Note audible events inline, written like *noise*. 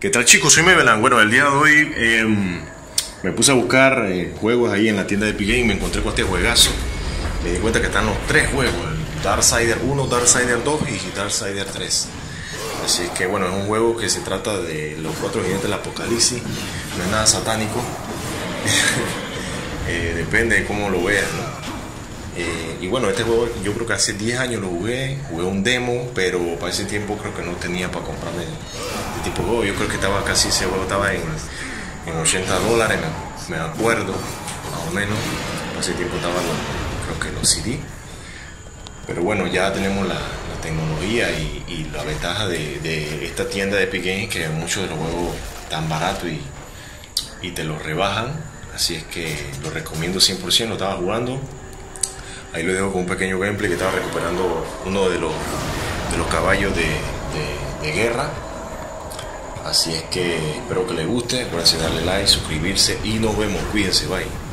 ¿Qué tal chicos? Soy Mevelan. Bueno, el día de hoy em, me puse a buscar eh, juegos ahí en la tienda de Epic Game, me encontré con este juegazo. Me di cuenta que están los tres juegos, el Darksider 1, Darksider 2 y Darksider 3. Así que bueno, es un juego que se trata de los cuatro jinetes del apocalipsis, no es nada satánico. *laughs* Eh, depende de cómo lo veas, eh, y bueno, este juego yo creo que hace 10 años lo jugué, jugué un demo, pero para ese tiempo creo que no tenía para comprarme este tipo de juego. Yo creo que estaba casi, ese juego estaba en, en 80 dólares, me, acuerdo, más o menos. Para ese tiempo estaba, creo que los CD. Pero bueno, ya tenemos la, tecnología y, la ventaja de, esta tienda de Epic que muchos de los juegos están baratos y, y te los rebajan. Así es que lo recomiendo 100%, lo estaba jugando Ahí lo dejo con un pequeño gameplay que estaba recuperando uno de los, de los caballos de, de, guerra. Así es que espero que les guste. Acuérdense darle like, suscribirse y nos vemos. Cuídense, bye.